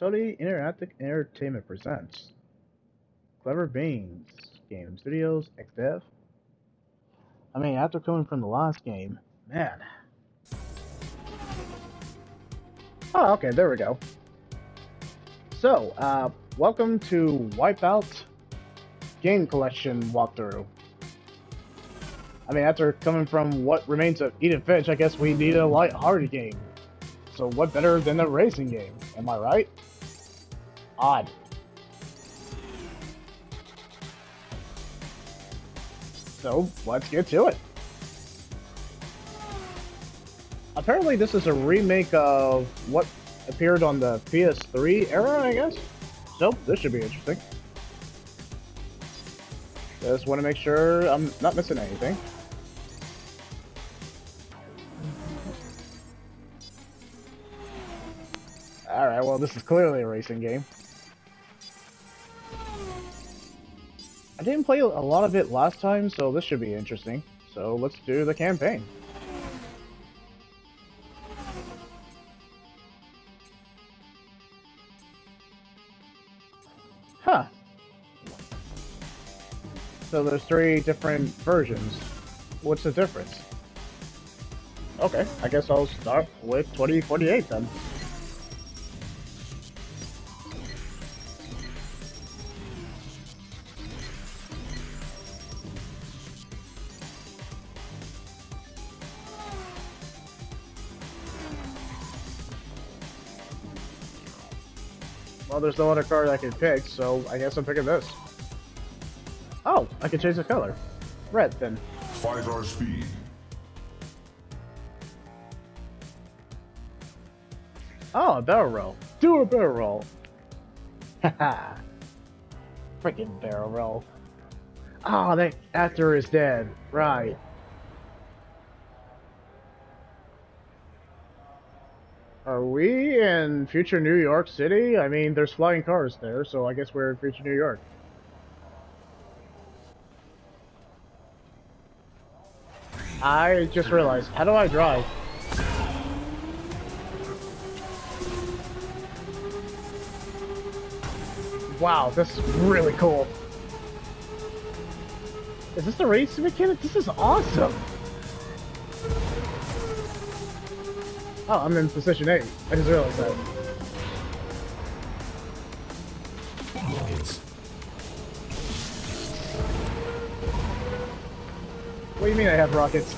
Sony Interactive Entertainment presents Clever Beans Game Studios XDev. I mean, after coming from the last game, man. Oh, okay, there we go. So, uh, welcome to Wipeout Game Collection walkthrough. I mean, after coming from what remains of Edith Finch, I guess we need a light-hearted game. So what better than a racing game? Am I right? Odd. So, let's get to it. Apparently this is a remake of what appeared on the PS3 era, I guess? So, this should be interesting. Just want to make sure I'm not missing anything. Alright, well this is clearly a racing game. I didn't play a lot of it last time, so this should be interesting. So let's do the campaign. Huh. So there's three different versions. What's the difference? Okay, I guess I'll start with 2048 then. Well, there's no other card I can pick, so I guess I'm picking this. Oh, I can change the color. Red, then. Fight our speed. Oh, a barrel roll. Do a barrel roll. Haha. Freaking barrel roll. Oh, that actor is dead. Right. Are we in future New York City? I mean, there's flying cars there, so I guess we're in future New York. I just realized, how do I drive? Wow, this is really cool. Is this the racing mechanic? This is awesome! Oh, I'm in position 8. I just realized that. What do you mean I have rockets?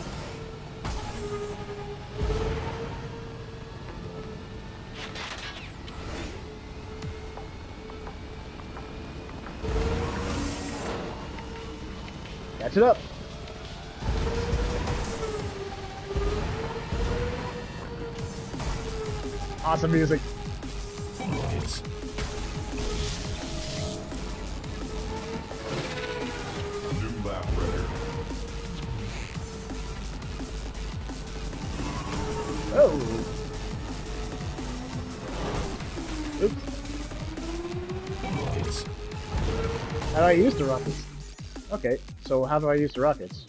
Catch it up. Awesome music. Rockets. New lap. Oh. Oops. How do I use the rockets? Okay, so how do I use the rockets?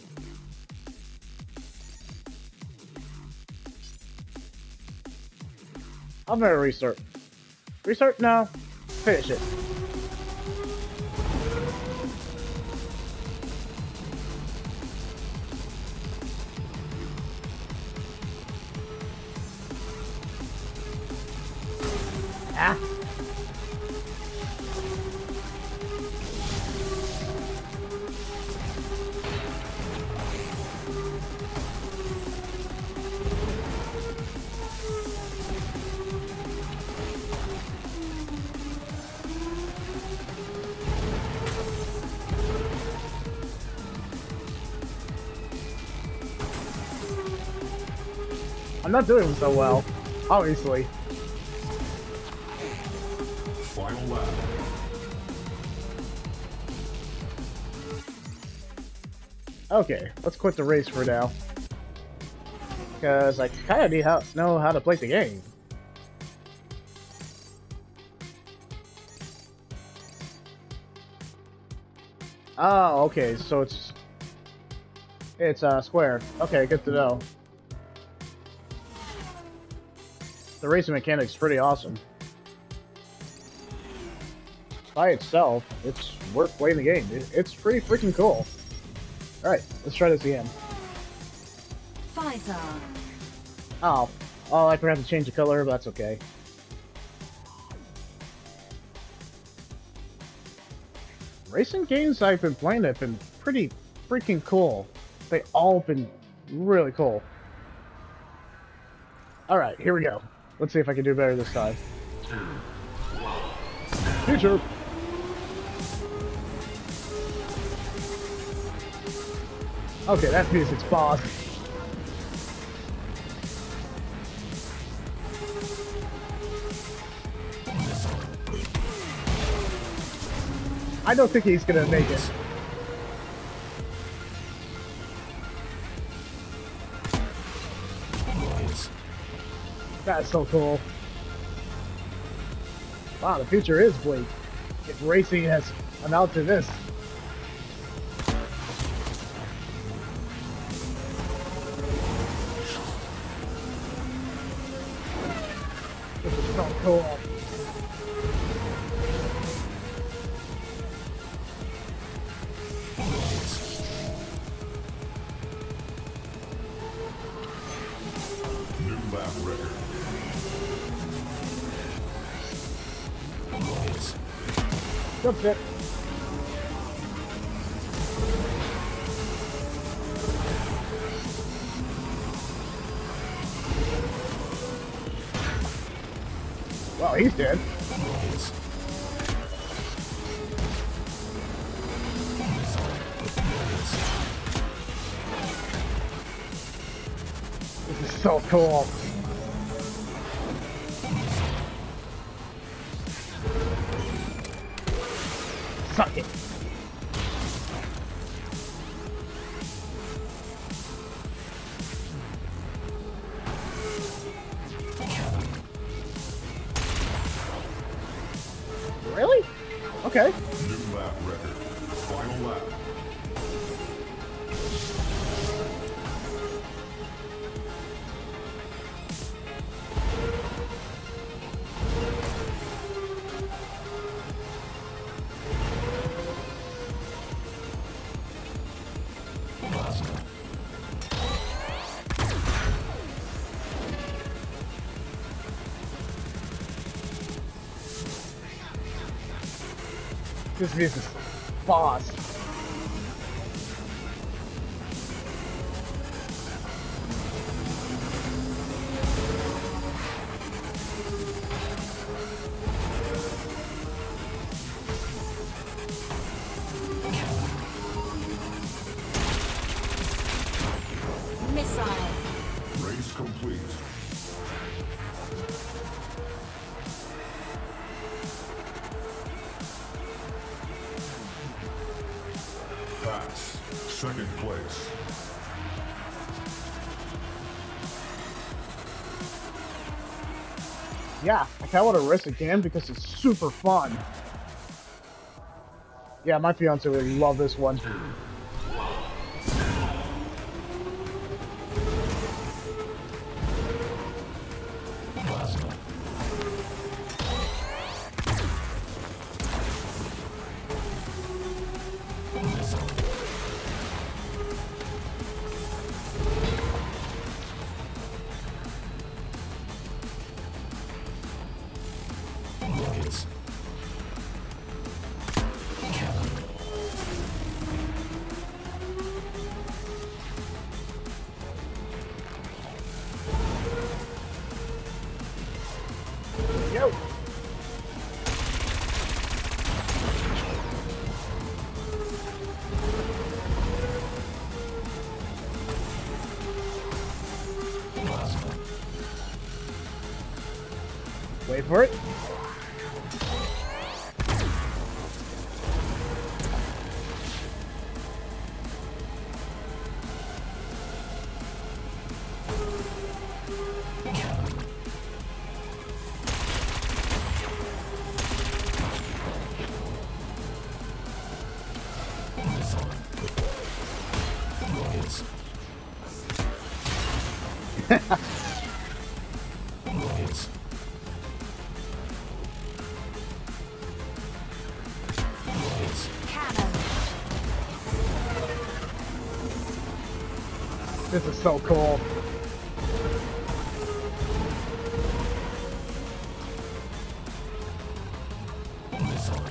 I'm gonna restart. Restart now. Finish it. I'm not doing so well, obviously. Final lap. Okay, let's quit the race for now. Because I kind of know how to play the game. Oh, okay, so it's it's uh square. Okay, good to know. The racing mechanic's pretty awesome. by itself, it's worth playing the game. It, it's pretty freaking cool. Alright, let's try this again. Pfizer. Oh, oh, I forgot to change the color, but that's okay. Racing games I've been playing have been pretty freaking cool. They all been really cool. Alright, here we go. Let's see if I can do better this time. Future! Okay, that's music's boss. I don't think he's gonna make it. That's so cool. Wow, the future is bleak. If racing has amounted to this. This Jump fit. Well, he's dead. This is so cool. This is boss. Race complete. Second place. Yeah, I kind of want to risk again because it's super fun. Yeah, my fiance would love this one. for it. Ha ha. So cool. Missile.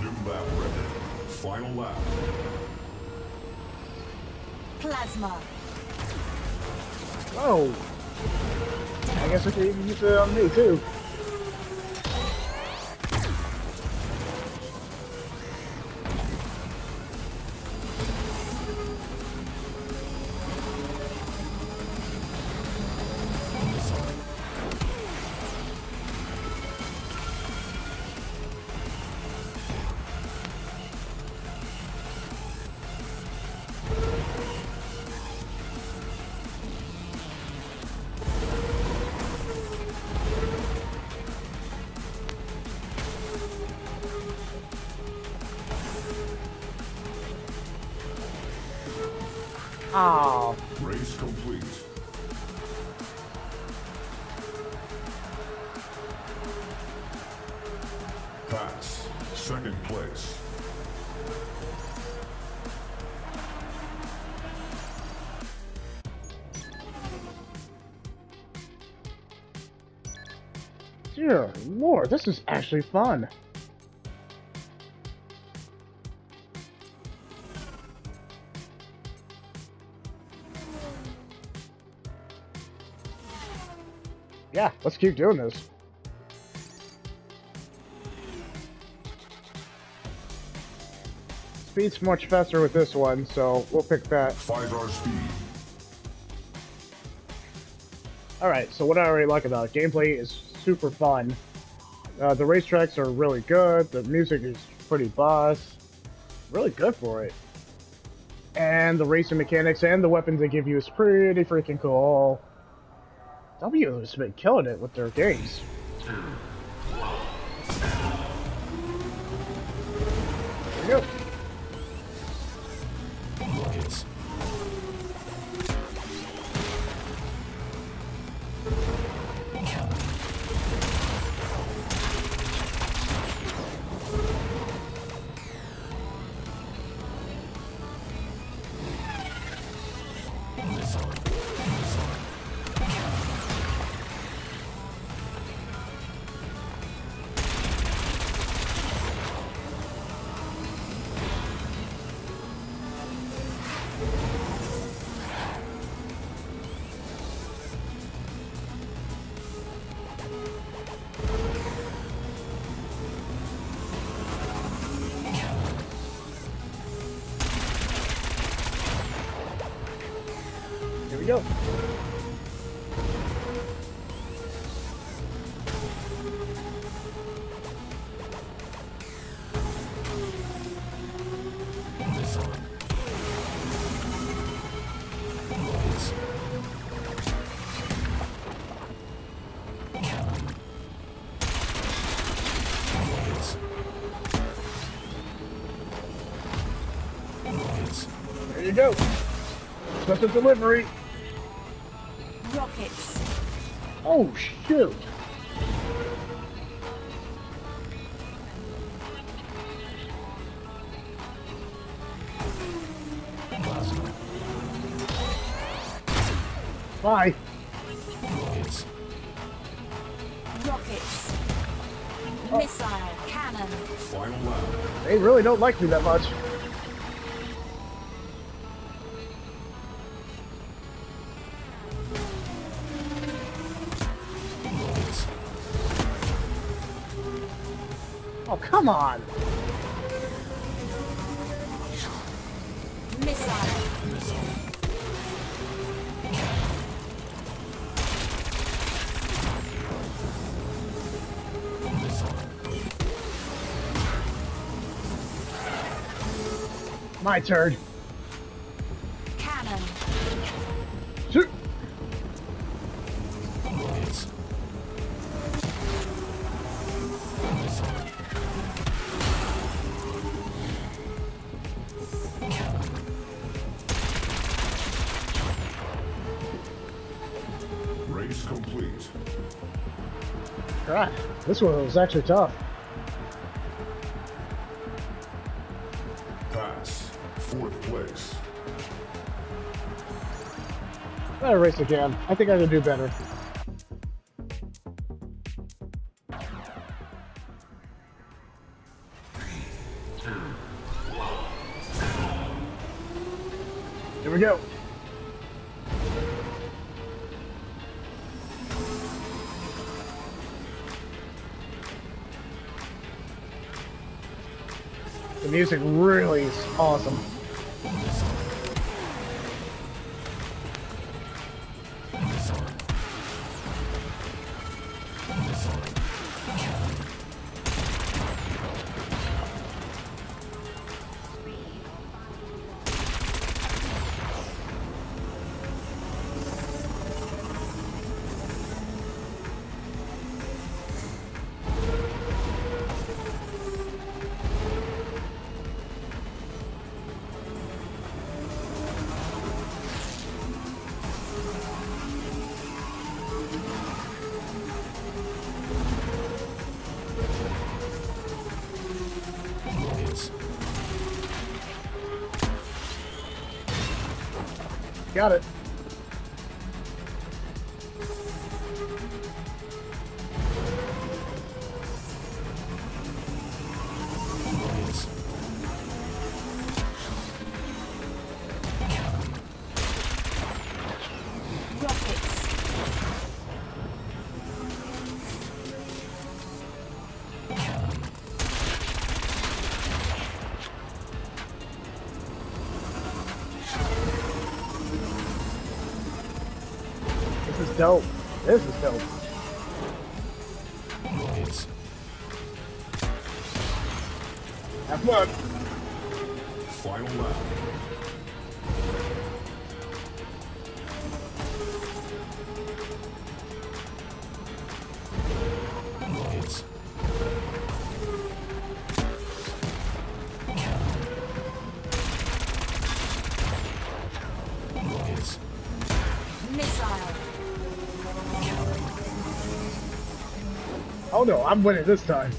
New lap record. Final lap. Plasma. Oh. I guess we can even use it on me too. Dear lord, this is actually fun. Yeah, let's keep doing this. Speed's much faster with this one, so we'll pick that. Five hour speed. Alright, so what I already like about it, gameplay is super fun. Uh, the racetracks are really good, the music is pretty boss. Really good for it. And the racing mechanics and the weapons they give you is pretty freaking cool. W has been killing it with their games. You go. Go. There you go. Special delivery. Oh, shoot. Plasma. Bye. Rockets. Rockets. Missile. Cannon. Final lap. They really don't like me that much. Come on. My turn. This one was actually tough. Pass. Fourth place. Better race again. I think I can do better. The music really is awesome. Got it. Have fun. Final lap. Hits. Cannon. Hits. Missile. Cannon. Oh no, I'm winning this time.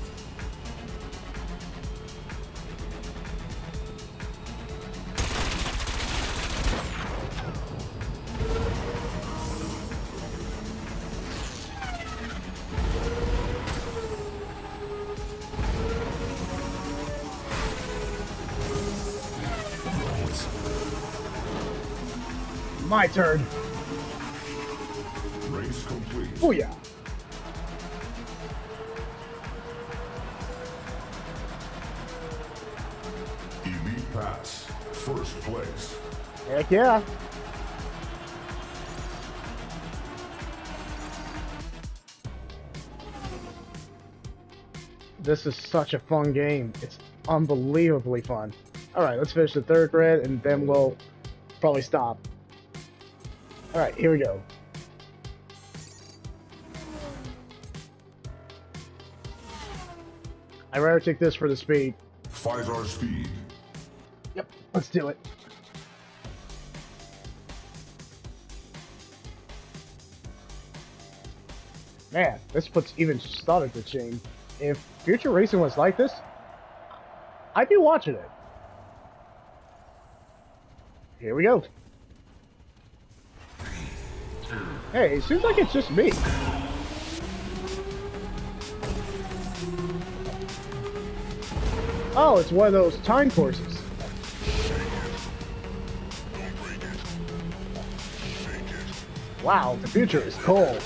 My turn. Race complete. Booyah. Elite Pass. First place. Heck yeah. This is such a fun game. It's unbelievably fun. Alright, let's finish the third grid and then we'll probably stop. Alright, here we go. I'd rather take this for the speed. Pfizer speed. Yep, let's do it. Man, this puts even started to shame. If future racing was like this, I'd be watching it. Here we go. Hey, it seems like it's just me. Oh, it's one of those time courses. Wow, the future is cool.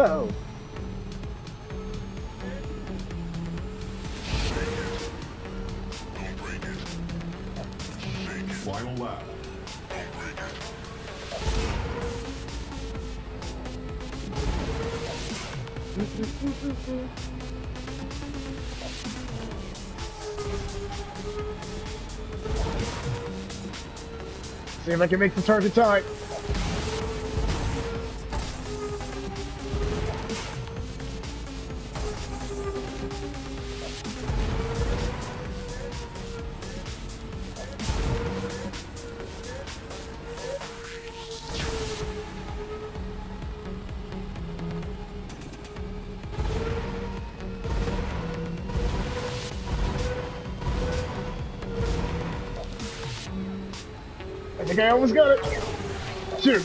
Oh. Final lap. See if I can make the target time. Think I almost got it. Shoot.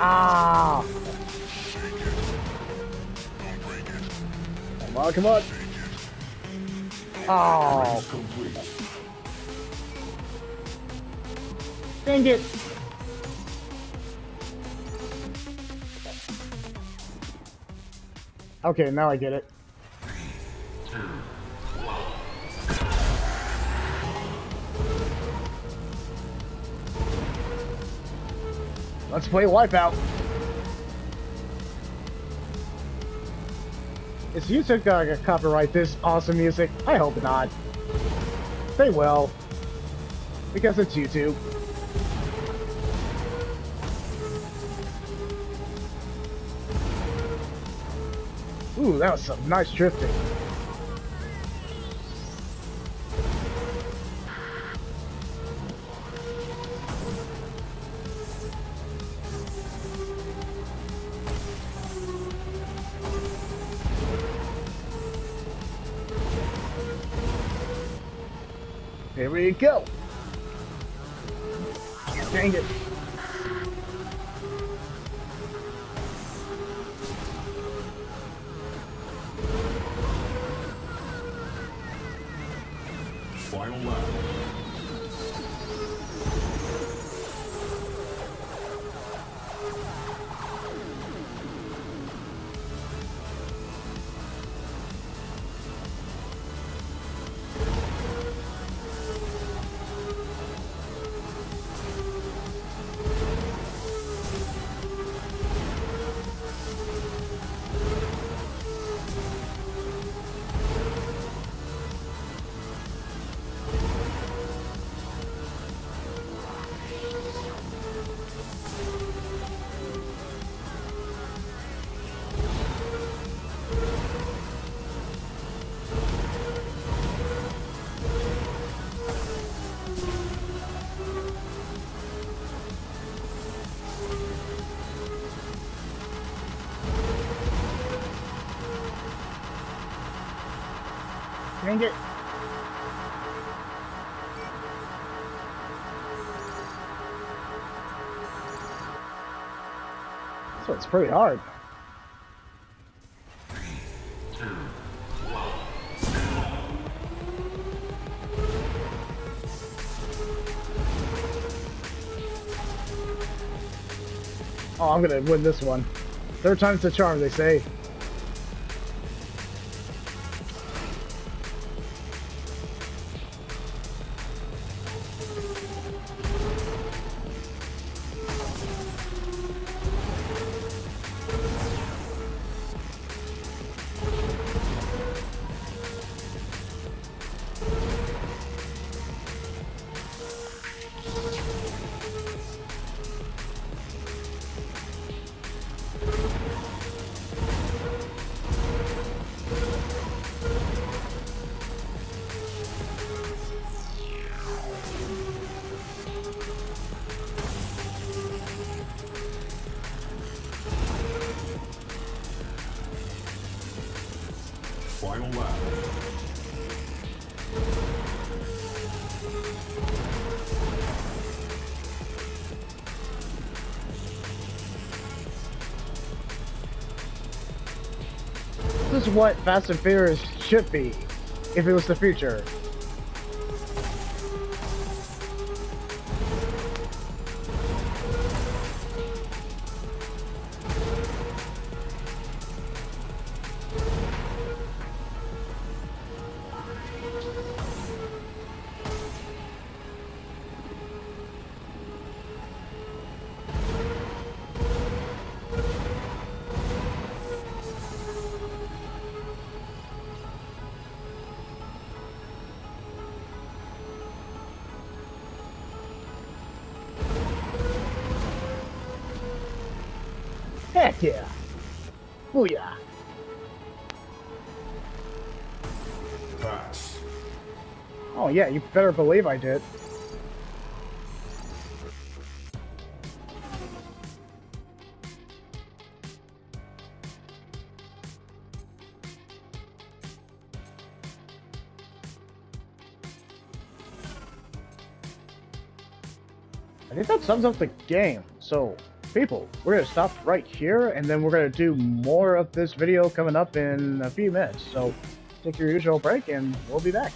Ah. Come on, come on. Oh, Complete. dang it. Okay, now I get it. Let's play Wipeout. Is YouTube uh, gonna copyright this awesome music? I hope not. They will. Because it's YouTube. Ooh, that was some nice drifting. Here we go. Dang it. Dang it. Pretty hard. Oh, I'm gonna win this one. Third time's the charm, they say. Final lap. This is what Fast and Furious should be, if it was the future. Yeah. Booyah. Pass. Oh yeah, you better believe I did. I think that sums up the game. So, people, we're gonna stop right here, and then we're gonna do more of this video coming up in a few minutes. So, take your usual break, and we'll be back.